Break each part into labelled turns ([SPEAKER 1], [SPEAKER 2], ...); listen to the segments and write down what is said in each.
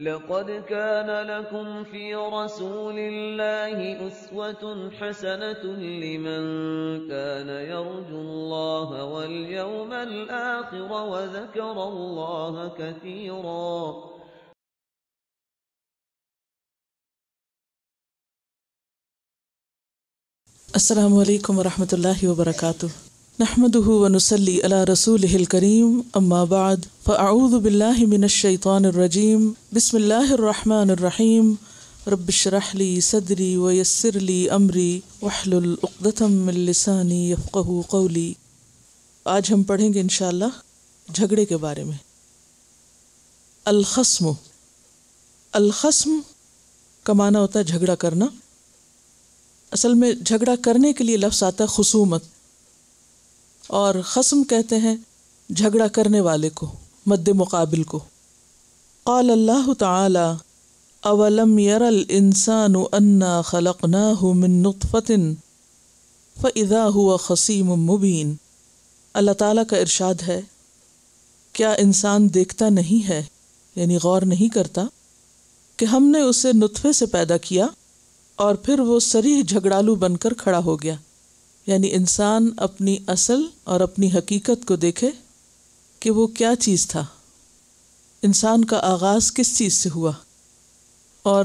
[SPEAKER 1] لقد كان لكم في رسول الله أسوة حسنة لمن كان يرجو الله واليوم الآخر وذكر الله كثيرا.
[SPEAKER 2] السلام علیکم ورحمۃ اللہ وبرکاتہ نحمده ونسلی علی رسوله الکریم، اما بعد، فاعوذ باللہ من الشیطان الرجیم، بسم اللہ الرحمن الرحیم، رب اشرح لی صدری ویسر لی امری، واحلل عقدۃ من لسانی یفقهوا قولی۔ آج ہم پڑھیں گے انشاءاللہ جھگڑے کے بارے میں۔ الخصم۔ الخصم کا معنی ہوتا ہے جھگڑا کرنا۔ اصل میں جھگڑا کرنے کے لیے لفظ آتا ہے خصومت۔ اور خصم کہتے ہیں جھگڑا کرنے والے کو، مد مقابل کو۔ قال اللہ تعالی، اولم یر الانسان انا خلقناه من نطفة فاذا هو خصیم مبین۔ اللہ تعالیٰ کا ارشاد ہے، کیا انسان دیکھتا نہیں ہے یعنی غور نہیں کرتا، کہ ہم نے اسے نطفے سے پیدا کیا اور پھر وہ سریح جھگڑالو بن کر کھڑا ہو گیا۔ یعنی انسان اپنی اصل اور اپنی حقیقت کو دیکھے کہ وہ کیا چیز تھا۔ انسان کا آغاز کس چیز سے ہوا؟ اور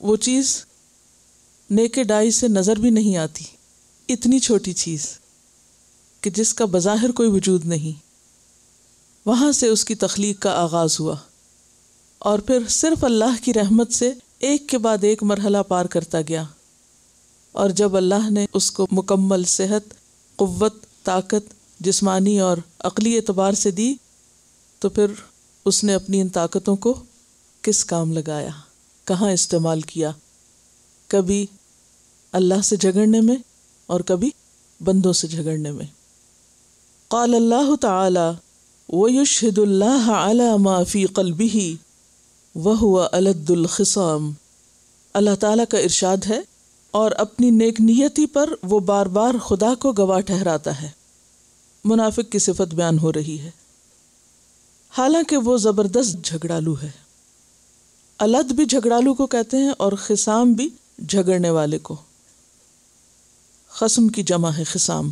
[SPEAKER 2] وہ چیز نیکے ڈائی سے نظر بھی نہیں آتی۔ اتنی چھوٹی چیز کہ جس کا بظاہر کوئی وجود نہیں۔ وہاں سے اس کی تخلیق کا آغاز ہوا۔ اور پھر صرف اللہ کی رحمت سے ایک کے بعد ایک مرحلہ پار کرتا گیا۔ اور جب اللہ نے اس کو مکمل صحت، قوت، طاقت، جسمانی اور عقلی اعتبار سے دی، تو پھر اس نے اپنی ان طاقتوں کو کس کام لگایا؟ کہاں استعمال کیا؟ کبھی اللہ سے جھگڑنے میں اور کبھی بندوں سے جھگڑنے میں۔ قال اللہ تعالی ویشہد اللہ علی ما فی قلبہ وہ الد الخصام۔ اللہ تعالیٰ کا ارشاد ہے اور اپنی نیک نیتی پر وہ بار بار خدا کو گواہ ٹھہراتا ہے۔ منافق کی صفت بیان ہو رہی ہے۔ حالانکہ وہ زبردست جھگڑالو ہے۔ الد بھی جھگڑالو کو کہتے ہیں اور خسام بھی جھگڑنے والے کو۔ خسم کی جمع ہے خسام۔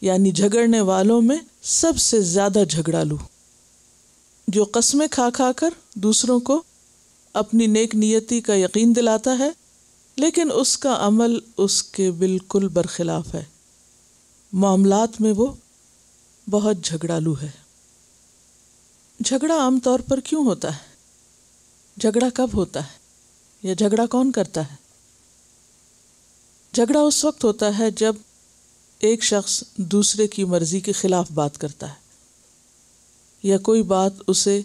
[SPEAKER 2] یعنی جھگڑنے والوں میں سب سے زیادہ جھگڑالو۔ جو قسمیں کھا کھا کر دوسروں کو اپنی نیک نیتی کا یقین دلاتا ہے لیکن اس کا عمل اس کے بالکل برخلاف ہے۔ معاملات میں وہ بہت جھگڑالو ہے۔ جھگڑا عام طور پر کیوں ہوتا ہے؟ جھگڑا کب ہوتا ہے؟ یا جھگڑا کون کرتا ہے؟ جھگڑا اس وقت ہوتا ہے جب ایک شخص دوسرے کی مرضی کے خلاف بات کرتا ہے، یا کوئی بات اسے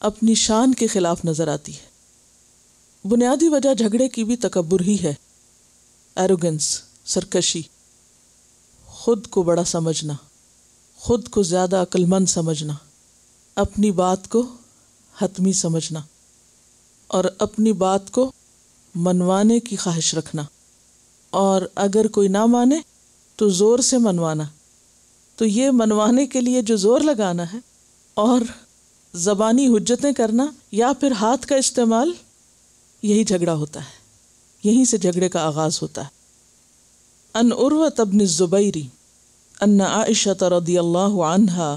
[SPEAKER 2] اپنی شان کے خلاف نظر آتی ہے۔ بنیادی وجہ جھگڑے کی بھی تکبر ہی ہے۔ ایروگنس سرکشی۔ خود کو بڑا سمجھنا۔ خود کو زیادہ عقل مند سمجھنا۔ اپنی بات کو حتمی سمجھنا۔ اور اپنی بات کو منوانے کی خواہش رکھنا۔ اور اگر کوئی نہ مانے تو زور سے منوانا۔ تو یہ منوانے کے لیے جو زور لگانا ہے اور زبانی حجتیں کرنا یا پھر ہاتھ کا استعمال یہی جھگڑا ہوتا ہے یہی سے جھگڑے کا آغاز ہوتا ہے ان عروت ابن الزبیری ان عائشت رضی اللہ عنہ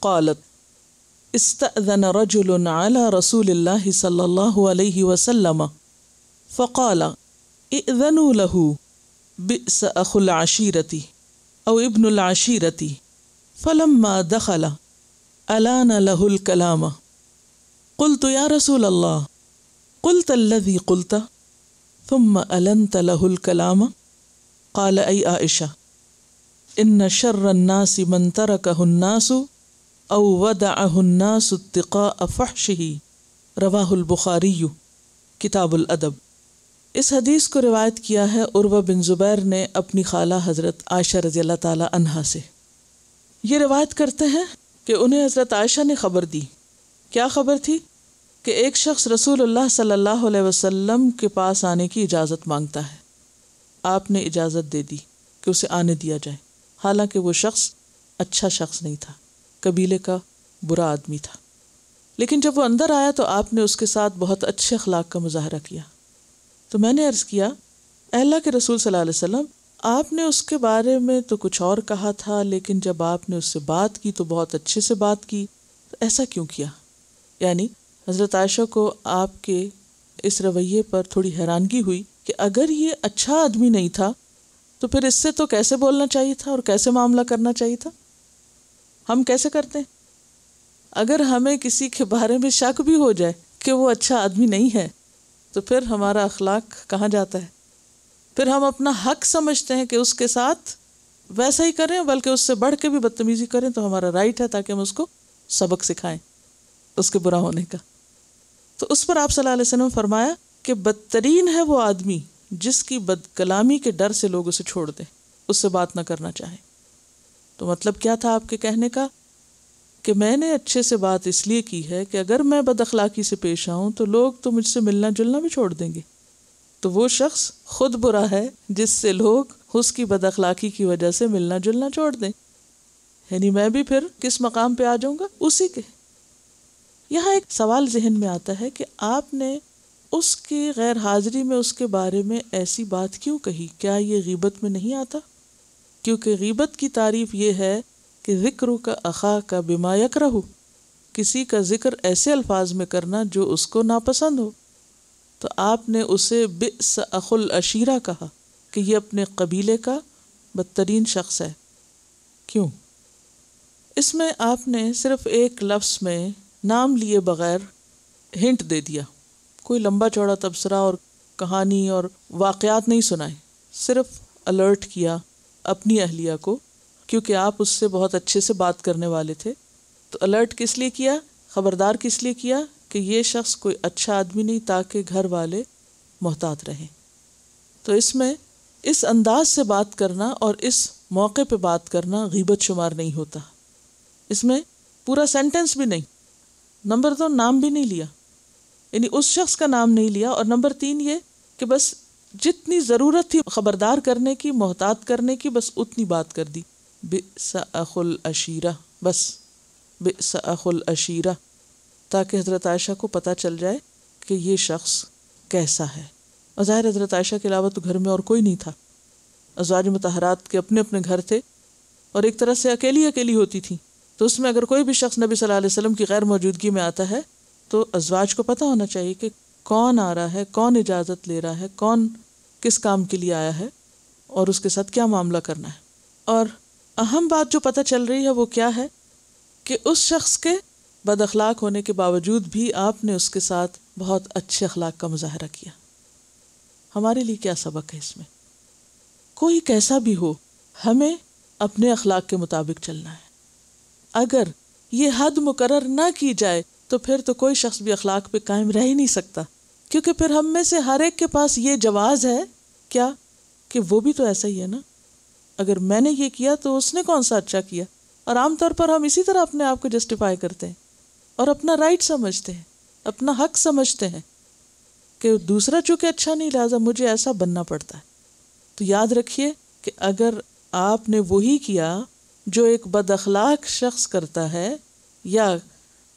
[SPEAKER 2] قالت استأذن رجل على رسول الله صلى الله عليه وسلم فقال ائذنوا له بئس أخو العشيرة أو ابن العشيرة فلما دخل ألان له الكلام قلت يا رسول الله قلت الذي قلت، ثم النت له الكلام؟ قال اي عائشه ان شر الناس من تركه الناس او ودعه الناس اتقاء فحشه. رواہ البخاری، کتاب الادب. اس حدیث کو روایت کیا ہے عروہ بن زبیر نے اپنی خالہ حضرت عائشہ رضی اللہ تعالی عنہا سے۔ یہ روایت کرتے ہیں کہ انہیں حضرت عائشہ نے خبر دی۔ کیا خبر تھی؟ کہ ایک شخص رسول اللہ صلی اللہ علیہ وسلم کے پاس آنے کی اجازت مانگتا ہے۔ آپ نے اجازت دے دی کہ اسے آنے دیا جائے۔ حالانکہ وہ شخص اچھا شخص نہیں تھا، قبیلے کا برا آدمی تھا۔ لیکن جب وہ اندر آیا تو آپ نے اس کے ساتھ بہت اچھے اخلاق کا مظاہرہ کیا۔ تو میں نے عرض کیا اللہ کے رسول صلی اللہ علیہ وسلم، آپ نے اس کے بارے میں تو کچھ اور کہا تھا، لیکن جب آپ نے اس سے بات کی تو بہت اچھے سے بات کی، تو ایسا کیوں کیا؟ یعنی حضرت عائشہ کو آپ کے اس رویے پر تھوڑی حیرانگی ہوئی کہ اگر یہ اچھا آدمی نہیں تھا، تو پھر اس سے تو کیسے بولنا چاہیے تھا اور کیسے معاملہ کرنا چاہیے تھا؟ ہم کیسے کرتے ہیں؟ اگر ہمیں کسی کے بارے میں شک بھی ہو جائے کہ وہ اچھا آدمی نہیں ہے، تو پھر ہمارا اخلاق کہاں جاتا ہے؟ پھر ہم اپنا حق سمجھتے ہیں کہ اس کے ساتھ ویسا ہی کریں، بلکہ اس سے بڑھ کے بھی بدتمیزی کریں، تو ہمارا رائٹ ہے تاکہ ہم اس کو سبق سکھائیں اس کے برا ہونے کا۔ تو اس پر آپ صلی اللہ علیہ وسلم فرمایا کہ بدترین ہے وہ آدمی جس کی بد کلامی کے ڈر سے لوگ اسے چھوڑ دیں اس سے بات نہ کرنا چاہیں تو مطلب کیا تھا آپ کے کہنے کا؟ کہ میں نے اچھے سے بات اس لیے کی ہے کہ اگر میں بد اخلاقی سے پیش آؤں تو لوگ تو مجھ سے ملنا جلنا بھی چھوڑ دیں گے۔ تو وہ شخص خود برا ہے جس سے لوگ اس کی بد اخلاقی کی وجہ سے ملنا جلنا چھوڑ دیں۔ یعنی میں بھی پھر کس مقام پہ آ جاؤں گا؟ اسی کے۔ یہاں ایک سوال ذہن میں آتا ہے کہ آپ نے اس کی غیر حاضری میں اس کے بارے میں ایسی بات کیوں کہی؟ کیا یہ غیبت میں نہیں آتا؟ کیونکہ غیبت کی تعریف یہ ہے کہ ذکر کا اخا کا بیما یک رہو کسی کا ذکر ایسے الفاظ میں کرنا جو اس کو ناپسند ہو۔ تو آپ نے اسے بس اخل اشیرہ کہا کہ یہ اپنے قبیلے کا بدترین شخص ہے۔ کیوں؟ اس میں آپ نے صرف ایک لفظ میں نام لیے بغیر ہنٹ دے دیا۔ کوئی لمبا چوڑا تبصرہ اور کہانی اور واقعات نہیں سنائے۔ صرف الرٹ کیا اپنی اہلیہ کو، کیونکہ آپ اس سے بہت اچھے سے بات کرنے والے تھے۔ تو الرٹ کس لیے کیا؟ خبردار کس لیے کیا کہ یہ شخص کوئی اچھا آدمی نہیں تاکہ گھر والے محتاط رہیں؟ تو اس میں اس انداز سے بات کرنا اور اس موقع پہ بات کرنا غیبت شمار نہیں ہوتا۔ اس میں پورا سینٹینس بھی نہیں۔ نمبر دو نام بھی نہیں لیا یعنی اس شخص کا نام نہیں لیا، اور نمبر تین یہ کہ بس جتنی ضرورت تھی خبردار کرنے کی، محتاط کرنے کی، بس اتنی بات کر دی۔ بے سخل اشیرہ بس بے سخل اشیرہ تاکہ حضرت عائشہ کو پتہ چل جائے کہ یہ شخص کیسا ہے۔ اور ظاہر حضرت عائشہ کے علاوہ تو گھر میں اور کوئی نہیں تھا۔ ازواج متحرات کے اپنے اپنے گھر تھے، اور ایک طرح سے اکیلی اکیلی ہوتی تھیں۔ تو اس میں اگر کوئی بھی شخص نبی صلی اللہ علیہ وسلم کی غیر موجودگی میں آتا ہے، تو ازواج کو پتہ ہونا چاہیے کہ کون آ رہا ہے، کون اجازت لے رہا ہے، کون کس کام کے لیے آیا ہے اور اس کے ساتھ کیا معاملہ کرنا ہے۔ اور اہم بات جو پتہ چل رہی ہے وہ کیا ہے کہ اس شخص کے بد اخلاق ہونے کے باوجود بھی آپ نے اس کے ساتھ بہت اچھے اخلاق کا مظاہرہ کیا۔ ہمارے لیے کیا سبق ہے اس میں؟ کوئی کیسا بھی ہو، ہمیں اپنے اخلاق کے مطابق چلنا ہے۔ اگر یہ حد مقرر نہ کی جائے تو پھر تو کوئی شخص بھی اخلاق پہ قائم رہ ہی نہیں سکتا۔ کیونکہ پھر ہم میں سے ہر ایک کے پاس یہ جواز ہے۔ کیا؟ کہ وہ بھی تو ایسا ہی ہے نا۔ اگر میں نے یہ کیا تو اس نے کون سا اچھا کیا؟ اور عام طور پر ہم اسی طرح اپنے آپ کو جسٹیفائی کرتے ہیں اور اپنا رائٹ سمجھتے ہیں، اپنا حق سمجھتے ہیں کہ دوسرا چونکہ اچھا نہیں، لہٰذا مجھے ایسا بننا پڑتا ہے۔ تو یاد رکھیے کہ اگر آپ نے وہی کیا جو ایک بد اخلاق شخص کرتا ہے یا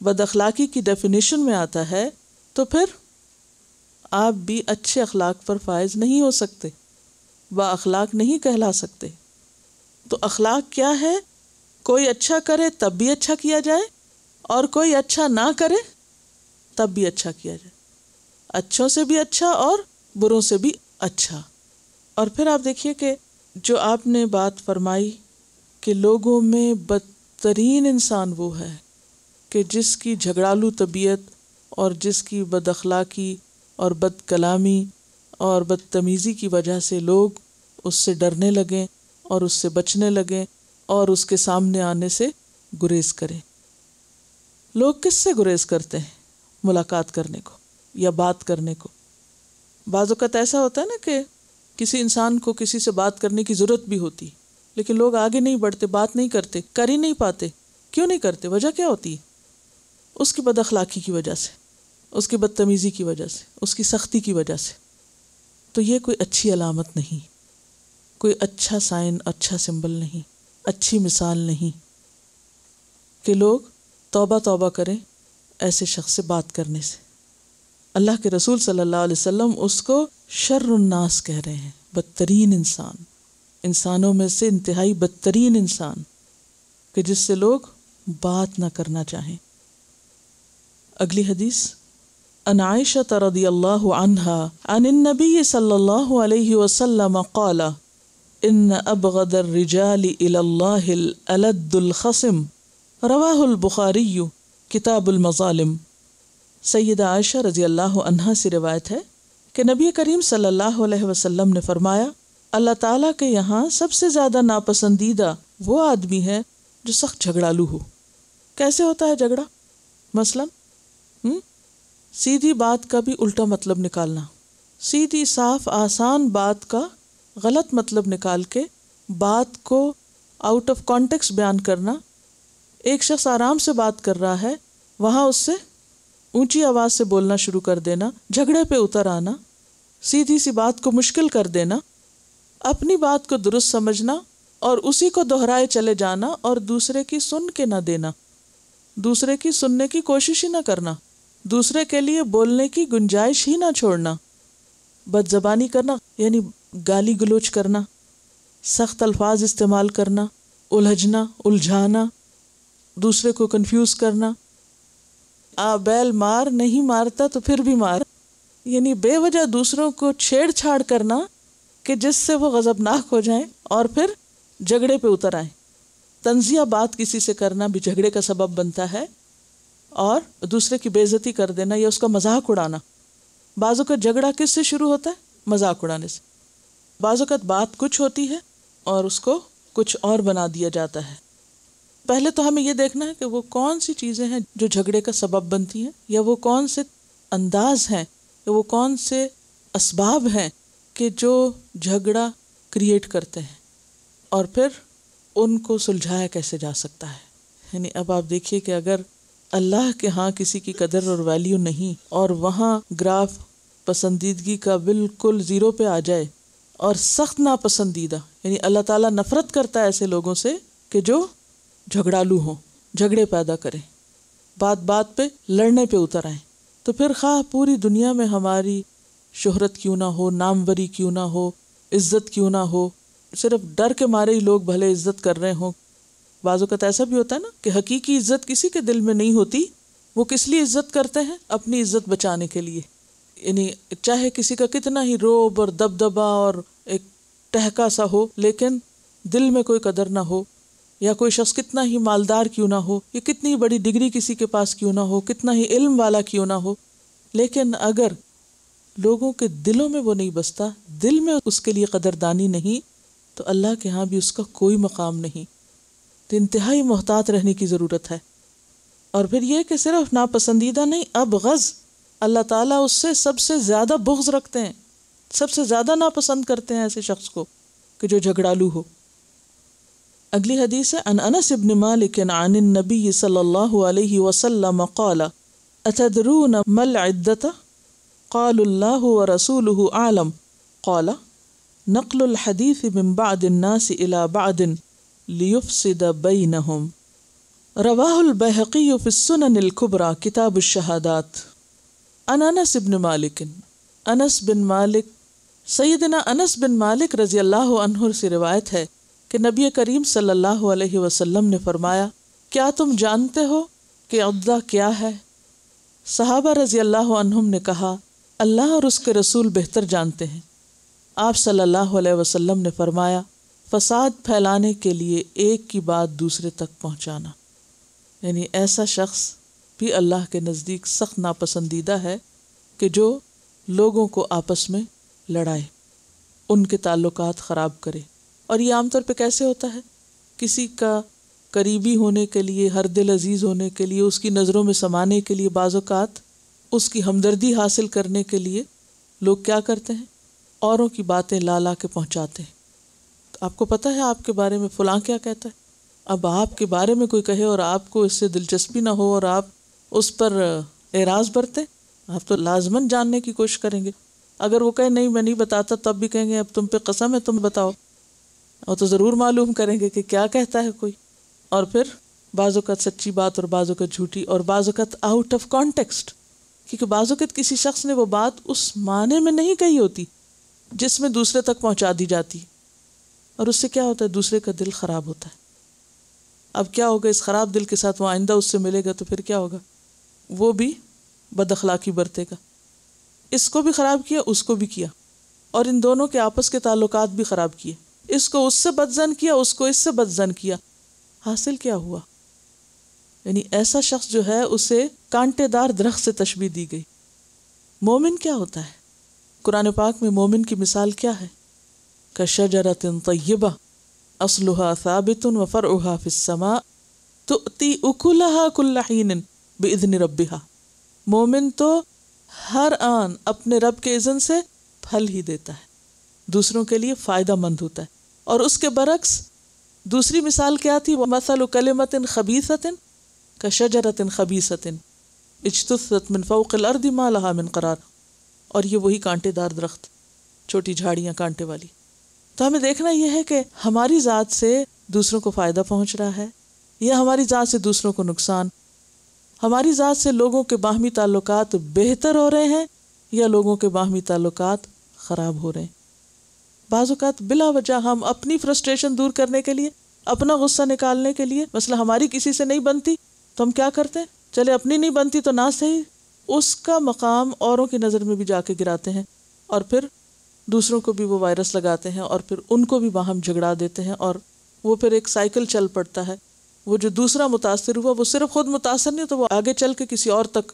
[SPEAKER 2] بد اخلاقی کی ڈیفینیشن میں آتا ہے، تو پھر آپ بھی اچھے اخلاق پر فائز نہیں ہو سکتے، با اخلاق نہیں کہلا سکتے۔ تو اخلاق کیا ہے؟ کوئی اچھا کرے تب بھی اچھا کیا جائے، اور کوئی اچھا نہ کرے تب بھی اچھا کیا جائے۔ اچھوں سے بھی اچھا اور بروں سے بھی اچھا۔ اور پھر آپ دیکھیے کہ جو آپ نے بات فرمائی کہ لوگوں میں بدترین انسان وہ ہے کہ جس کی جھگڑالو طبیعت اور جس کی بد اخلاقی اور بد کلامی اور بدتمیزی کی وجہ سے لوگ اس سے ڈرنے لگیں اور اس سے بچنے لگیں اور اس کے سامنے آنے سے گریز کریں۔ لوگ کس سے گریز کرتے ہیں؟ ملاقات کرنے کو یا بات کرنے کو؟ بعض اوقات ایسا ہوتا ہے نا کہ کسی انسان کو کسی سے بات کرنے کی ضرورت بھی ہوتی۔ لیکن لوگ آگے نہیں بڑھتے، بات نہیں کرتے، کر ہی نہیں پاتے۔ کیوں نہیں کرتے؟ وجہ کیا ہوتی ہے؟ اس کی بد اخلاقی کی وجہ سے، اس کی بدتمیزی کی وجہ سے، اس کی سختی کی وجہ سے۔ تو یہ کوئی اچھی علامت نہیں، کوئی اچھا سائن اچھا سمبل نہیں، اچھی مثال نہیں کہ لوگ توبہ توبہ کریں ایسے شخص سے بات کرنے سے۔ اللہ کے رسول صلی اللہ علیہ وسلم اس کو شر الناس کہہ رہے ہیں، بدترین انسان۔ انسانوں میں سے انتہائی بدترین انسان کہ جس سے لوگ بات نہ کرنا چاہیں۔ اگلی حدیث ان عائشة رضی اللہ عنہا، عن النبی صلی اللہ علیہ وسلم قال ان ابغض الرجال الى اللہ الالد الخصم، رواہ البخاری، کتاب المظالم۔ سیدہ عائشہ رضی اللہ عنہا سے روایت ہے کہ نبی کریم صلی اللہ علیہ وسلم نے فرمایا اللہ تعالیٰ کے یہاں سب سے زیادہ ناپسندیدہ وہ آدمی ہے جو سخت جھگڑالو ہو۔ کیسے ہوتا ہے جھگڑا؟ مثلا سیدھی بات کا بھی الٹا مطلب نکالنا۔ سیدھی صاف آسان بات کا غلط مطلب نکال کے بات کو آؤٹ آف کانٹیکس بیان کرنا۔ ایک شخص آرام سے بات کر رہا ہے، وہاں اس سے اونچی آواز سے بولنا شروع کر دینا، جھگڑے پہ اتر آنا، سیدھی سی بات کو مشکل کر دینا۔ اپنی بات کو درست سمجھنا اور اسی کو دہرائے چلے جانا اور دوسرے کی سن کے نہ دینا۔ دوسرے کی سننے کی کوشش ہی نہ کرنا۔ دوسرے کے لیے بولنے کی گنجائش ہی نہ چھوڑنا۔ بد زبانی کرنا یعنی گالی گلوچ کرنا۔ سخت الفاظ استعمال کرنا، الجھنا، الجھانا۔ دوسرے کو کنفیوز کرنا۔ آ، بیل مار، نہیں مارتا تو پھر بھی مار۔ یعنی بے وجہ دوسروں کو چھیڑ چھاڑ کرنا کہ جس سے وہ غضبناک ہو جائیں اور پھر جھگڑے پہ اتر آئیں۔ تنزیہ بات کسی سے کرنا بھی جھگڑے کا سبب بنتا ہے اور دوسرے کی بےزتی کر دینا یا اس کا مذاق اڑانا۔ بعض اوقات جھگڑا کس سے شروع ہوتا ہے؟ مذاق اڑانے سے۔ بعض اوقات بات کچھ ہوتی ہے اور اس کو کچھ اور بنا دیا جاتا ہے۔ پہلے تو ہمیں یہ دیکھنا ہے کہ وہ کون سی چیزیں ہیں جو جھگڑے کا سبب بنتی ہیں یا وہ کون سے انداز ہیں یا وہ کون سے اسباب ہیں کہ جو جھگڑا کریٹ کرتے ہیں اور پھر ان کو سلجھایا کیسے جا سکتا ہے؟ یعنی اب آپ دیکھیے کہ اگر اللہ کے ہاں کسی کی قدر اور ویلیو نہیں اور وہاں گراف پسندیدگی کا بالکل زیرو پہ آ جائے اور سخت ناپسندیدہ یعنی اللہ تعالیٰ نفرت کرتا ہے ایسے لوگوں سے کہ جو جھگڑالو ہوں، جھگڑے پیدا کریں، بات بات پہ لڑنے پہ اتر آئیں۔ تو پھر خواہ پوری دنیا میں ہماری شہرت کیوں نہ ہو، ناموری کیوں نہ ہو، عزت کیوں نہ ہو، صرف ڈر کے مارے ہی لوگ بھلے عزت کر رہے ہوں۔ بعض اوقات ایسا بھی ہوتا ہے نا کہ حقیقی عزت کسی کے دل میں نہیں ہوتی، وہ کس لیے عزت کرتے ہیں؟ اپنی عزت بچانے کے لیے۔ یعنی چاہے کسی کا کتنا ہی روب اور دب دبا اور ایک ٹہکا سا ہو، لیکن دل میں کوئی قدر نہ ہو، یا کوئی شخص کتنا ہی مالدار کیوں نہ ہو، یا کتنی بڑی ڈگری کسی کے پاس کیوں نہ ہو، کتنا ہی علم والا کیوں نہ ہو، لیکن اگر لوگوں کے دلوں میں وہ نہیں بستا، دل میں اس کے لیے قدردانی نہیں، تو اللہ کے ہاں بھی اس کا کوئی مقام نہیں۔ تو انتہائی محتاط رہنے کی ضرورت ہے۔ اور پھر یہ کہ صرف ناپسندیدہ نہیں، اب غز اللہ تعالیٰ اس سے سب سے زیادہ بغض رکھتے ہیں، سب سے زیادہ ناپسند کرتے ہیں ایسے شخص کو کہ جو جھگڑالو ہو۔ اگلی حدیث ہے ان انس ابن مالک عن النبی صلی اللہ علیہ وسلم قال، اتدرون مل عدت قال اللہ ورسوله عالم قال، نقل الحدیث من بعد الناس الى بعد ليفسد بينهم رواه البيهقي في السنن الكبرى كتاب الشهادات ان انس ابن مالک، انس بن مالک، سیدنا انس بن مالک رضی اللہ عنہ سے روایت ہے کہ نبی کریم صلی اللہ علیہ وسلم نے فرمایا، کیا تم جانتے ہو کہ عدہ کیا ہے؟ صحابہ رضی اللہ عنہم نے کہا اللہ اور اس کے رسول بہتر جانتے ہیں۔ آپ صلی اللہ علیہ وسلم نے فرمایا، فساد پھیلانے کے لیے ایک کی بات دوسرے تک پہنچانا۔ یعنی ایسا شخص بھی اللہ کے نزدیک سخت ناپسندیدہ ہے کہ جو لوگوں کو آپس میں لڑائے، ان کے تعلقات خراب کرے۔ اور یہ عام طور پہ کیسے ہوتا ہے؟ کسی کا قریبی ہونے کے لیے، ہر دل عزیز ہونے کے لیے، اس کی نظروں میں سمانے کے لیے بعض اوقات اس کی ہمدردی حاصل کرنے کے لیے لوگ کیا کرتے ہیں؟ اوروں کی باتیں لا لا کے پہنچاتے ہیں۔ تو آپ کو پتہ ہے آپ کے بارے میں فلاں کیا کہتا ہے؟ اب آپ کے بارے میں کوئی کہے اور آپ کو اس سے دلچسپی نہ ہو اور آپ اس پر اعراض برتے، آپ تو لازمن جاننے کی کوشش کریں گے۔ اگر وہ کہے نہیں، میں نہیں بتاتا، تب بھی کہیں گے، اب تم پہ قسم ہے، تم بتاؤ۔ اور تو ضرور معلوم کریں گے کہ کیا کہتا ہے کوئی۔ اور پھر بعض اوقات سچی بات اور بعض اوقات جھوٹی اور بعض اوقات آؤٹ آف کانٹیکسٹ کیونکہ بعض اوقات کسی شخص نے وہ بات اس معنی میں نہیں کہی ہوتی جس میں دوسرے تک پہنچا دی جاتی اور اس سے کیا ہوتا ہے؟ دوسرے کا دل خراب ہوتا ہے۔ اب کیا ہوگا؟ اس خراب دل کے ساتھ وہ آئندہ اس سے ملے گا تو پھر کیا ہوگا؟ وہ بھی بد اخلاقی برتے گا۔ اس کو بھی خراب کیا، اس کو بھی کیا۔ اور ان دونوں کے آپس کے تعلقات بھی خراب کیے۔ اس کو اس سے بدزن کیا، اس کو اس سے بدزن کیا۔ حاصل کیا ہوا؟ یعنی ایسا شخص جو ہے، اسے کانٹے دار درخت سے تشبیح دی گئی۔ مومن کیا ہوتا ہے؟ قرآن پاک میں مومن کی مثال کیا ہے؟ کشجرت طیبہ اسلحہ ثابت و فرعها السماء، تؤتی اکلہا کل حین باذن ربها مومن تو ہر آن اپنے رب کے اذن سے پھل ہی دیتا ہے۔ دوسروں کے لیے فائدہ مند ہوتا ہے۔ اور اس کے برعکس، دوسری مثال کیا تھی؟ وہ مثل کلمت خبیثت کشجرت خبیثت اجتثت من فوق الارض ما لها من قرار۔ اور یہ وہی کانٹے دار درخت، چھوٹی جھاڑیاں کانٹے والی۔ تو ہمیں دیکھنا یہ ہے کہ ہماری ذات سے دوسروں کو فائدہ پہنچ رہا ہے، یا ہماری ذات سے دوسروں کو نقصان۔ ہماری ذات سے لوگوں کے باہمی تعلقات بہتر ہو رہے ہیں، یا لوگوں کے باہمی تعلقات خراب ہو رہے ہیں۔ بعض اوقات بلا وجہ ہم اپنی فرسٹریشن دور کرنے کے لیے، اپنا غصہ نکالنے کے لیے مسئلہ ہماری کسی سے نہیں بنتی، تو ہم کیا کرتے ہیں؟ چلے اپنی نہیں بنتی تو نہ صحیح، اس کا مقام اوروں کی نظر میں بھی جا کے گراتے ہیں اور پھر دوسروں کو بھی وہ وائرس لگاتے ہیں اور پھر ان کو بھی وہاں جھگڑا دیتے ہیں اور وہ پھر ایک سائیکل چل پڑتا ہے۔ وہ جو دوسرا متاثر ہوا، وہ صرف خود متاثر نہیں، تو وہ آگے چل کے کسی اور تک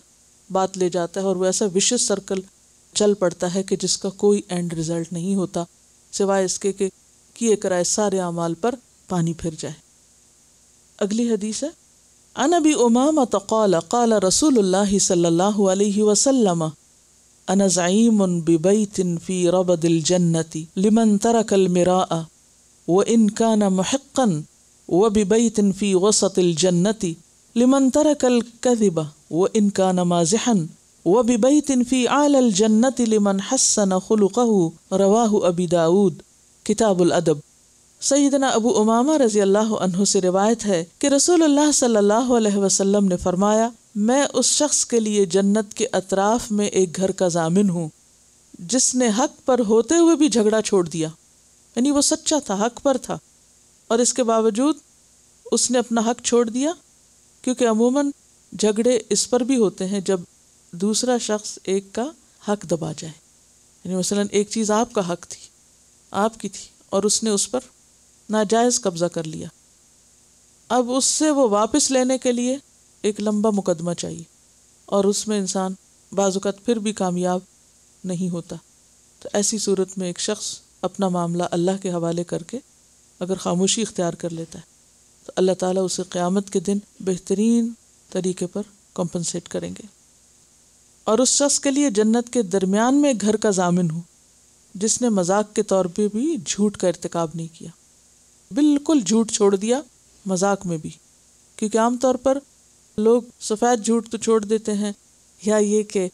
[SPEAKER 2] بات لے جاتا ہے اور وہ ایسا وشس سرکل چل پڑتا ہے کہ جس کا کوئی اینڈ ریزلٹ نہیں ہوتا، سوائے اس کے کہ کیے کرائے سارے اعمال پر پانی پھر جائے۔ اگلی حدیث ہے۔ ان ابی امام قال قال رسول اللہ صلی اللہ علیہ وسلم أنا زعیم ببیت فی ربد الجنت لمن ترک المراء وإن كان محقا وببيت في وسط الجنة لمن ترك الكذب وإن كان مازحا وببيت في أعلى الجنة لمن حسن خلقه رواه أبي داود کتاب الأدب. سیدنا ابو امامہ رضی اللہ عنہ سے روایت ہے کہ رسول اللہ صلی اللہ علیہ وسلم نے فرمایا، میں اس شخص کے لیے جنت کے اطراف میں ایک گھر کا ضامن ہوں، جس نے حق پر ہوتے ہوئے بھی جھگڑا چھوڑ دیا۔ یعنی وہ سچا تھا، حق پر تھا۔ اور اس کے باوجود اس نے اپنا حق چھوڑ دیا، کیونکہ عموماً جھگڑے اس پر بھی ہوتے ہیں جب دوسرا شخص ایک کا حق دبا جائے۔ یعنی مثلاً ایک چیز آپ کا حق تھی، آپ کی تھی، اور اس نے اس پر ناجائز قبضہ کر لیا۔ اب اس سے وہ واپس لینے کے لیے ایک لمبا مقدمہ چاہیے اور اس میں انسان بعض اوقات پھر بھی کامیاب نہیں ہوتا۔ تو ایسی صورت میں ایک شخص اپنا معاملہ اللہ کے حوالے کر کے اگر خاموشی اختیار کر لیتا ہے، تو اللہ تعالیٰ اسے قیامت کے دن بہترین طریقے پر کمپنسیٹ کریں گے۔ اور اس شخص کے لیے جنت کے درمیان میں گھر کا ضامن ہو، جس نے مذاق کے طور پہ بھی جھوٹ کا ارتکاب نہیں کیا۔ بالکل جھوٹ چھوڑ دیا مذاق میں بھی۔ کیونکہ عام طور پر لوگ سفید جھوٹ تو چھوڑ دیتے ہیں یا یہ کہ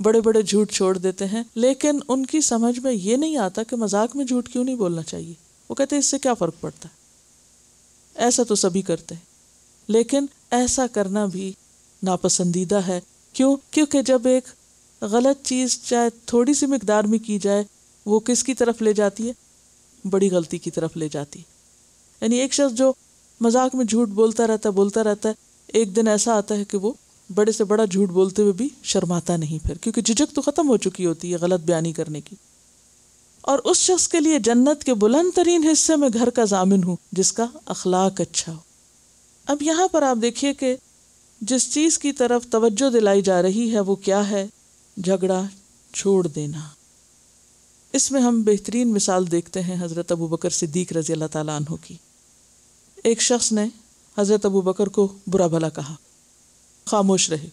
[SPEAKER 2] بڑے بڑے جھوٹ چھوڑ دیتے ہیں، لیکن ان کی سمجھ میں یہ نہیں آتا کہ مذاق میں جھوٹ کیوں نہیں بولنا چاہیے۔ وہ کہتے اس سے کیا فرق پڑتا ہے؟ ایسا تو سبھی کرتے ہیں، لیکن ایسا کرنا بھی ناپسندیدہ ہے۔ کیوں؟ کیونکہ جب ایک غلط چیز چاہے تھوڑی سی مقدار میں کی جائے، وہ کس کی طرف لے جاتی ہے؟ بڑی غلطی کی طرف لے جاتی ہے۔ یعنی ایک شخص جو مذاق میں جھوٹ بولتا رہتا ہے، بولتا رہتا ہے، ایک دن ایسا آتا ہے کہ وہ بڑے سے بڑا جھوٹ بولتے ہوئے بھی شرماتا نہیں پھر، کیونکہ جھجک تو ختم ہو چکی ہوتی ہے غلط بیانی کرنے کی۔ اور اس شخص کے لیے جنت کے بلند ترین حصے میں گھر کا ضامن ہوں، جس کا اخلاق اچھا ہو۔ اب یہاں پر آپ دیکھیے کہ جس چیز کی طرف توجہ دلائی جا رہی ہے، وہ کیا ہے؟ جھگڑا چھوڑ دینا۔ اس میں ہم بہترین مثال دیکھتے ہیں حضرت ابو بکر صدیق رضی اللہ تعالیٰ عنہ کی۔ ایک شخص نے حضرت ابو بکر کو برا بھلا کہا، خاموش رہے۔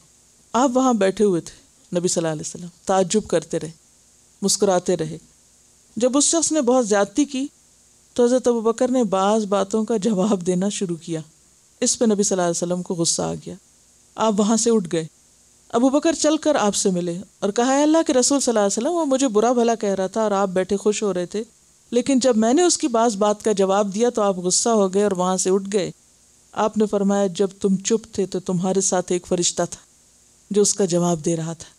[SPEAKER 2] آپ وہاں بیٹھے ہوئے تھے، نبی صلی اللہ علیہ وسلم تعجب کرتے رہے، مسکراتے رہے۔ جب اس شخص نے بہت زیادتی کی تو حضرت ابو بکر نے بعض باتوں کا جواب دینا شروع کیا۔ اس پہ نبی صلی اللہ علیہ وسلم کو غصہ آ گیا۔ آپ وہاں سے اٹھ گئے۔ ابو بکر چل کر آپ سے ملے اور کہا ہے اللہ کے رسول صلی اللہ علیہ وسلم، وہ مجھے برا بھلا کہہ رہا تھا اور آپ بیٹھے خوش ہو رہے تھے۔ لیکن جب میں نے اس کی بعض بات کا جواب دیا تو آپ غصہ ہو گئے اور وہاں سے اٹھ گئے۔ آپ نے فرمایا، جب تم چپ تھے تو تمہارے ساتھ ایک فرشتہ تھا جو اس کا جواب دے رہا تھا۔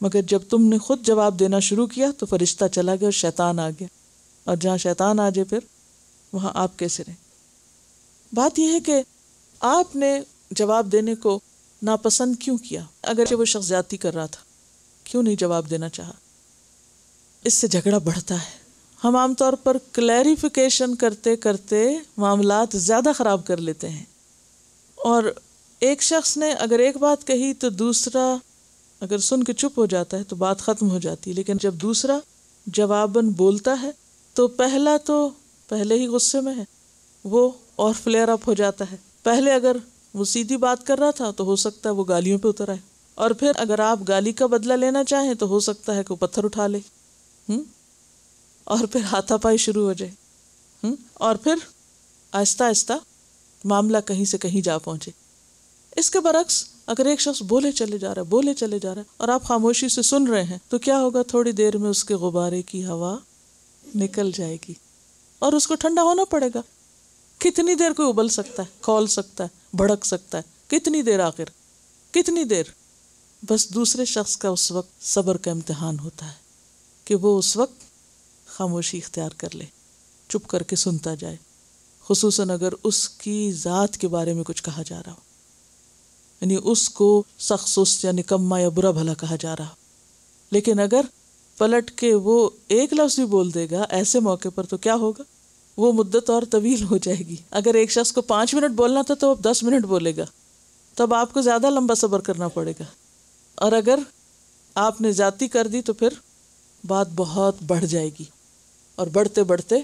[SPEAKER 2] مگر جب تم نے خود جواب دینا شروع کیا تو فرشتہ چلا گیا اور شیطان آ گیا۔ اور جہاں شیطان آ جائے پھر وہاں آپ کیسے رہیں بات یہ ہے کہ آپ نے جواب دینے کو ناپسند کیوں کیا؟ اگر وہ شخص زیادتی کر رہا تھا، کیوں نہیں جواب دینا چاہا؟ اس سے جھگڑا بڑھتا ہے۔ ہم عام طور پر کلیریفیکیشن کرتے کرتے معاملات زیادہ خراب کر لیتے ہیں۔ اور ایک شخص نے اگر ایک بات کہی تو دوسرا اگر سن کے چپ ہو جاتا ہے تو بات ختم ہو جاتی ہے۔ لیکن جب دوسرا جواباً بولتا ہے تو پہلا تو پہلے ہی غصے میں ہے، وہ اور فلیئر اپ ہو جاتا ہے۔ پہلے اگر وہ سیدھی بات کر رہا تھا تو ہو سکتا ہے وہ گالیوں پہ اتر آئے۔ اور پھر اگر آپ گالی کا بدلہ لینا چاہیں تو ہو سکتا ہے کہ وہ پتھر اٹھا لے۔ ہوں اور پھر ہاتھا پائی شروع ہو جائے۔ اور پھر آہستہ آہستہ معاملہ کہیں سے کہیں جا پہنچے۔ اس کے برعکس اگر ایک شخص بولے چلے جا رہا ہے، بولے چلے جا رہا ہے اور آپ خاموشی سے سن رہے ہیں، تو کیا ہوگا؟ تھوڑی دیر میں اس کے غبارے کی ہوا نکل جائے گی اور اس کو ٹھنڈا ہونا پڑے گا۔ کتنی دیر کوئی ابل سکتا ہے، کھول سکتا ہے، بھڑک سکتا ہے، کتنی دیر آخر، کتنی دیر؟ بس دوسرے شخص کا اس وقت صبر کا امتحان ہوتا ہے کہ وہ اس وقت خاموشی اختیار کر لے، چپ کر کے سنتا جائے، خصوصاً اگر اس کی ذات کے بارے میں کچھ کہا جا رہا ہو۔ یعنی اس کو سخت سست یا نکما یا برا بھلا کہا جا رہا لیکن اگر پلٹ کے وہ ایک لفظ بھی بول دے گا ایسے موقع پر تو کیا ہوگا؟ وہ مدت اور طویل ہو جائے گی۔ اگر ایک شخص کو پانچ منٹ بولنا تھا تو اب دس منٹ بولے گا۔ تب آپ کو زیادہ لمبا صبر کرنا پڑے گا۔ اور اگر آپ نے ذاتی کر دی تو پھر بات بہت بڑھ جائے گی۔ اور بڑھتے بڑھتے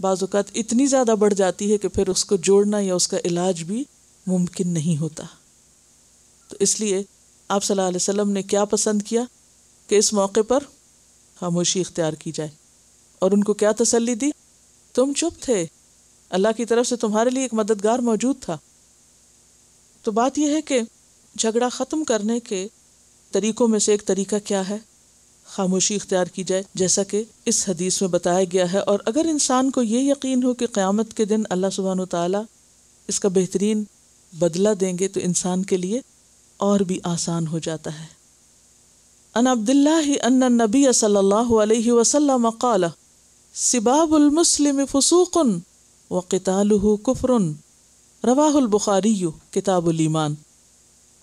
[SPEAKER 2] بعض اوقات اتنی زیادہ بڑھ جاتی ہے کہ پھر اس کو جوڑنا یا اس کا علاج بھی ممکن نہیں ہوتا۔ تو اس لیے آپ صلی اللہ علیہ وسلم نے کیا پسند کیا کہ اس موقع پر خاموشی اختیار کی جائے اور ان کو کیا تسلی دی؟ تم چپ تھے۔ اللہ کی طرف سے تمہارے لیے ایک مددگار موجود تھا۔ تو بات یہ ہے کہ جھگڑا ختم کرنے کے طریقوں میں سے ایک طریقہ کیا ہے؟ خاموشی اختیار کی جائے، جیسا کہ اس حدیث میں بتایا گیا ہے۔ اور اگر انسان کو یہ یقین ہو کہ قیامت کے دن اللہ سبحانہ و تعالیٰ اس کا بہترین بدلہ دیں گے، تو انسان کے لیے اور بھی آسان ہو جاتا ہے۔ ان عبد اللہ ان نبی صلی اللہ علیہ وسلم قال، سباب المسلم فسوق و قطال کفر. رواہ البخاری، کتاب الایمان۔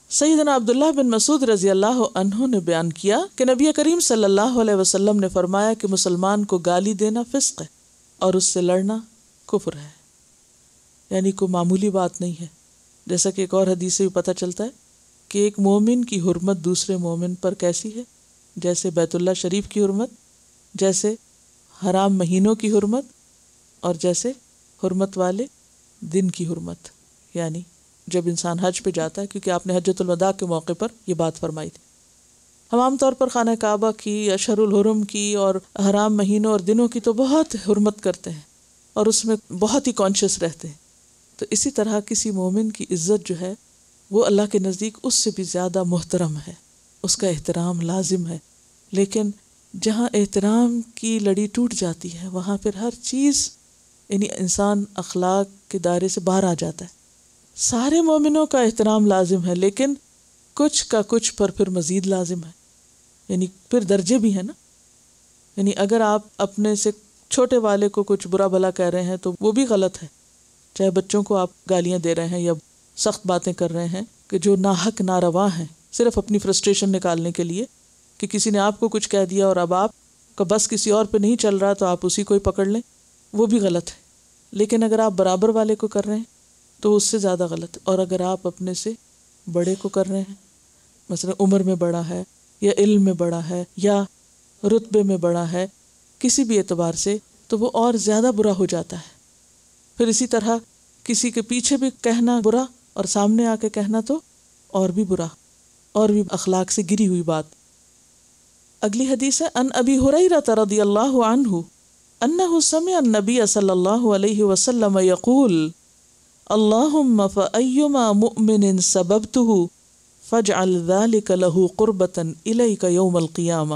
[SPEAKER 2] سیدنا عبداللہ بن مسعود رضی اللہ عنہ نے بیان کیا کہ نبی کریم صلی اللہ علیہ وسلم نے فرمایا کہ مسلمان کو گالی دینا فسق ہے اور اس سے لڑنا کفر ہے۔ یعنی کوئی معمولی بات نہیں ہے۔ جیسا کہ ایک اور حدیث سے بھی پتہ چلتا ہے کہ ایک مومن کی حرمت دوسرے مومن پر کیسی ہے۔ جیسے بیت اللہ شریف کی حرمت، جیسے حرام مہینوں کی حرمت اور جیسے حرمت والے دن کی حرمت یعنی جب انسان حج پہ جاتا ہے، کیونکہ آپ نے حجت الوداع کے موقع پر یہ بات فرمائی تھی۔ ہم عام طور پر خانہ کعبہ کی اشر الحرم کی اور حرام مہینوں اور دنوں کی تو بہت حرمت کرتے ہیں اور اس میں بہت ہی کانشیس رہتے ہیں۔ تو اسی طرح کسی مومن کی عزت جو ہے، وہ اللہ کے نزدیک اس سے بھی زیادہ محترم ہے۔ اس کا احترام لازم ہے۔ لیکن جہاں احترام کی لڑی ٹوٹ جاتی ہے، وہاں پھر ہر چیز یعنی انسان اخلاق کے دائرے سے باہر آ جاتا ہے۔ سارے مومنوں کا احترام لازم ہے، لیکن کچھ کا کچھ پر پھر مزید لازم ہے۔ یعنی پھر درجے بھی ہیں نا۔ یعنی اگر آپ اپنے سے چھوٹے والے کو کچھ برا بھلا کہہ رہے ہیں تو وہ بھی غلط ہے۔ چاہے بچوں کو آپ گالیاں دے رہے ہیں یا سخت باتیں کر رہے ہیں کہ جو ناحق، ناروا ہیں، صرف اپنی فرسٹریشن نکالنے کے لیے کہ کسی نے آپ کو کچھ کہہ دیا اور اب آپ کا بس کسی اور پہ نہیں چل رہا تو آپ اسی کو ہی پکڑ لیں، وہ بھی غلط ہے۔ لیکن اگر آپ برابر والے کو کر رہے ہیں تو اس سے زیادہ غلط۔ اور اگر آپ اپنے سے بڑے کو کر رہے ہیں، مثلا عمر میں بڑا ہے یا علم میں بڑا ہے یا رتبے میں بڑا ہے کسی بھی اعتبار سے، تو وہ اور زیادہ برا ہو جاتا ہے۔ پھر اسی طرح کسی کے پیچھے بھی کہنا برا اور سامنے آ کے کہنا تو اور بھی برا، اور بھی اخلاق سے گری ہوئی بات۔ اگلی حدیث ہے ان ابی حریرہ رضی اللہ عنہ انہ سمع النبی صلی اللہ علیہ وسلم یقول اللہم فأیما مؤمن سببته فاجعل ذلك له قربتا الیک یوم القیامة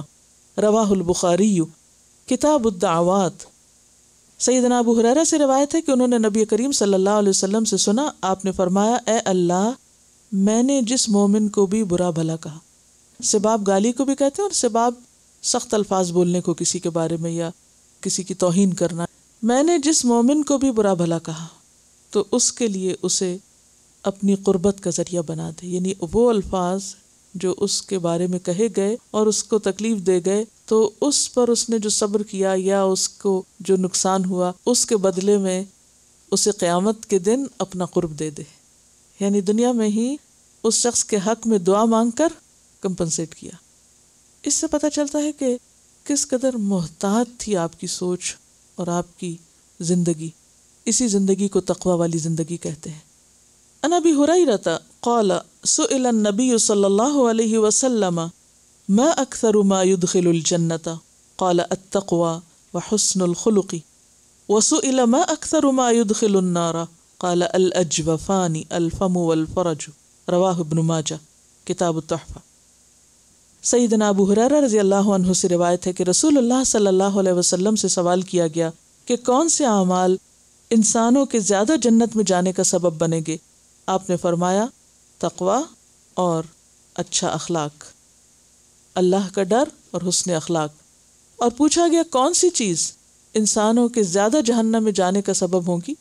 [SPEAKER 2] رواہ البخاری، کتاب الدعوات۔ سیدنا ابو حریرہ سے روایت ہے کہ انہوں نے نبی کریم صلی اللہ علیہ وسلم سے سنا، آپ نے فرمایا، اے اللہ، میں نے جس مومن کو بھی برا بھلا کہا، سباب گالی کو بھی کہتے ہیں اور سباب سخت الفاظ بولنے کو کسی کے بارے میں یا کسی کی توہین کرنا۔ میں نے جس مومن کو بھی برا بھلا کہا۔ تو اس کے لیے اسے اپنی قربت کا ذریعہ بنا دے۔ یعنی وہ الفاظ جو اس کے بارے میں کہے گئے اور اس کو تکلیف دے گئے، تو اس پر اس نے جو صبر کیا یا اس کو جو نقصان ہوا، اس کے بدلے میں اسے قیامت کے دن اپنا قرب دے دے۔ یعنی دنیا میں ہی اس شخص کے حق میں دعا مانگ کر کمپنسیٹ کیا۔ اس سے پتہ چلتا ہے کہ کس قدر محتاط تھی آپ کی سوچ اور آپ کی زندگی۔ اسی زندگی کو تقوی والی زندگی کہتے ہیں۔ انا بھی ہو رہی رہتا قال، سئل النبی صلی اللہ علیہ وسلم، ما اکثر ما يدخل الجنة قال التقوى وحسن الخلق۔ وسئل، ما اکثر ما يدخل النار؟ قال، الاجوفان، الفم والفرج۔ رواہ ابن ماجہ، کتاب التحفہ۔ سیدنا ابو حرارہ رضی اللہ عنہ سے روایت ہے کہ رسول اللہ صلی اللہ علیہ وسلم سے سوال کیا گیا کہ کون سے اعمال انسانوں کے زیادہ جنت میں جانے کا سبب بنے گے۔ آپ نے فرمایا تقوا اور اچھا اخلاق۔ اللہ کا ڈر اور حسن اخلاق۔ اور پوچھا گیا، کون سی چیز انسانوں کے زیادہ جہنم میں جانے کا سبب ہوگی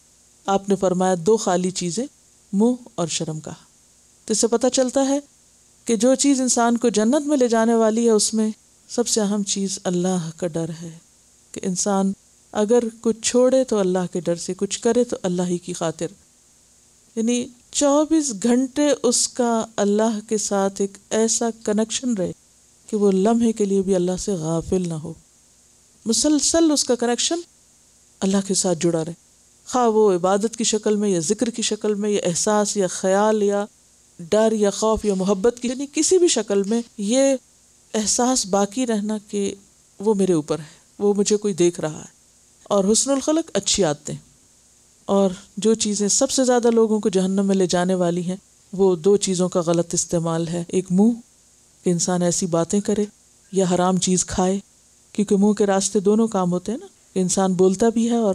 [SPEAKER 2] آپ نے فرمایا، دو خالی چیزیں، منہ اور شرم کا۔ تو اس سے پتہ چلتا ہے کہ جو چیز انسان کو جنت میں لے جانے والی ہے، اس میں سب سے اہم چیز اللہ کا ڈر ہے کہ انسان اگر کچھ چھوڑے تو اللہ کے ڈر سے، کچھ کرے تو اللہ ہی کی خاطر۔ یعنی چوبیس گھنٹے اس کا اللہ کے ساتھ ایک ایسا کنیکشن رہے کہ وہ لمحے کے لیے بھی اللہ سے غافل نہ ہو۔ مسلسل اس کا کنیکشن اللہ کے ساتھ جڑا رہے۔ خواہ وہ عبادت کی شکل میں یا ذکر کی شکل میں یا احساس یا خیال یا ڈر یا خوف یا محبت کی یعنی کسی بھی شکل میں یہ احساس باقی رہنا کہ وہ میرے اوپر ہے، وہ مجھے کوئی دیکھ رہا ہے۔ اور حسن الخلق اچھی آتے ہیں۔ اور جو چیزیں سب سے زیادہ لوگوں کو جہنم میں لے جانے والی ہیں، وہ دو چیزوں کا غلط استعمال ہے۔ ایک منہ، کہ انسان ایسی باتیں کرے یا حرام چیز کھائے، کیونکہ منہ کے راستے دونوں کام ہوتے ہیں نا۔ انسان بولتا بھی ہے اور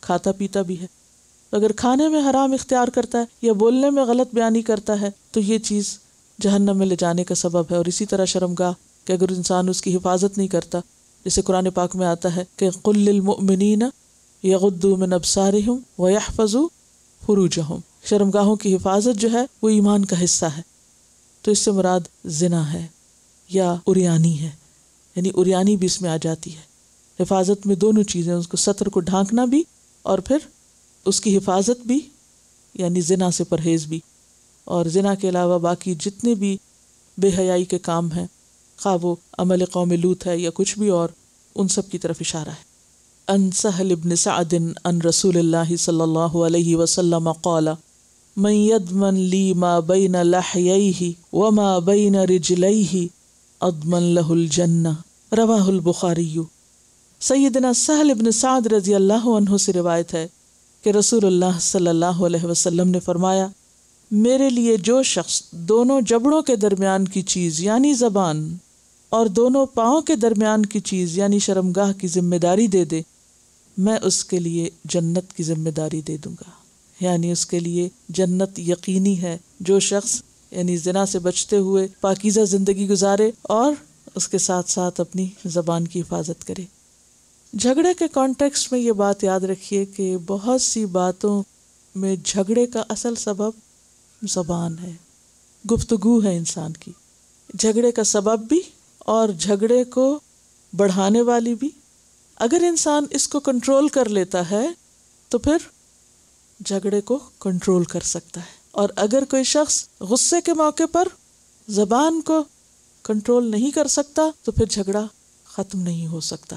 [SPEAKER 2] کھاتا پیتا بھی ہے۔ اگر کھانے میں حرام اختیار کرتا ہے یا بولنے میں غلط بیانی کرتا ہے، تو یہ چیز جہنم میں لے جانے کا سبب ہے۔ اور اسی طرح شرم گاہ کہ اگر انسان اس کی حفاظت نہیں کرتا جیسے قرآن پاک میں آتا ہے کہ قل المؤمنین یغدو من ابصارہم ویحفظو فروجہم۔ شرمگاہوں کی حفاظت جو ہے وہ ایمان کا حصہ ہے۔ تو اس سے مراد زنا ہے یا اریانی ہے۔ یعنی اریانی بھی اس میں آ جاتی ہے۔ حفاظت میں دونوں چیزیں، اس کو سطر کو ڈھانکنا بھی اور پھر اس کی حفاظت بھی یعنی زنا سے پرہیز بھی۔ اور زنا کے علاوہ باقی جتنے بھی بے حیائی کے کام ہیں خواہ وہ عمل قوم لوت ہے یا کچھ بھی اور، ان سب کی طرف اشارہ ہے۔ ان سہل ابن سعد ان رسول اللہ صلی اللہ علیہ وسلم قال، من يدمن لي ما بين لحييه وما بين رجليه اضمن له الجنة رواہ البخاری۔ سیدنا سہل ابن سعد رضی اللہ عنہ سے روایت ہے کہ رسول اللہ صلی اللہ علیہ وسلم نے فرمایا، میرے لیے جو شخص دونوں جبڑوں کے درمیان کی چیز یعنی زبان اور دونوں پاؤں کے درمیان کی چیز یعنی شرمگاہ کی ذمہ داری دے دے، میں اس کے لیے جنت کی ذمہ داری دے دوں گا۔ یعنی اس کے لیے جنت یقینی ہے، جو شخص یعنی زنا سے بچتے ہوئے پاکیزہ زندگی گزارے اور اس کے ساتھ ساتھ اپنی زبان کی حفاظت کرے۔ جھگڑے کے کانٹیکس میں یہ بات یاد رکھیے کہ بہت سی باتوں میں جھگڑے کا اصل سبب زبان ہے، گفتگو ہے انسان کی۔ جھگڑے کا سبب بھی اور جھگڑے کو بڑھانے والی بھی۔ اگر انسان اس کو کنٹرول کر لیتا ہے، تو پھر جھگڑے کو کنٹرول کر سکتا ہے۔ اور اگر کوئی شخص غصے کے موقع پر زبان کو کنٹرول نہیں کر سکتا، تو پھر جھگڑا ختم نہیں ہو سکتا۔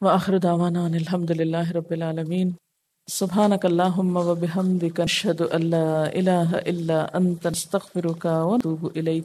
[SPEAKER 2] وآخر دعوانا ان الحمد للہ رب العالمین۔ سبحانک اللہم و بحمدک، اشہد ان لا الہ الا انت استغفرک و اتوب الیک۔